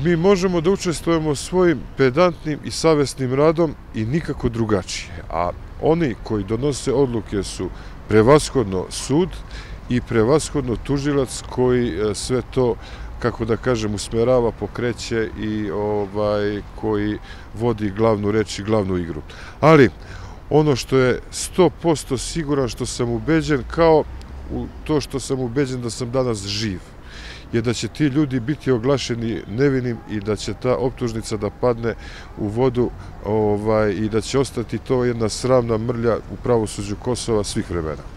Mi možemo da učestvujemo svojim pedantnim i savjesnim radom i nikako drugačije. A oni koji donose odluke su prevashodno sud i prevashodno tužilac koji e, sve to kako da kažem, usmerava, pokreće i ovaj, koji vodi glavnu reč i glavnu igru. Ali, ono što je 100% siguran što sam ubeđen, kao u to što sam ubeđen da sam danas živ, je da će ti ljudi biti oglašeni nevinim i da će ta optužnica da padne u vodu ovaj, i da će ostati to jedna sramna mrlja u pravosuđu Kosova svih vremena.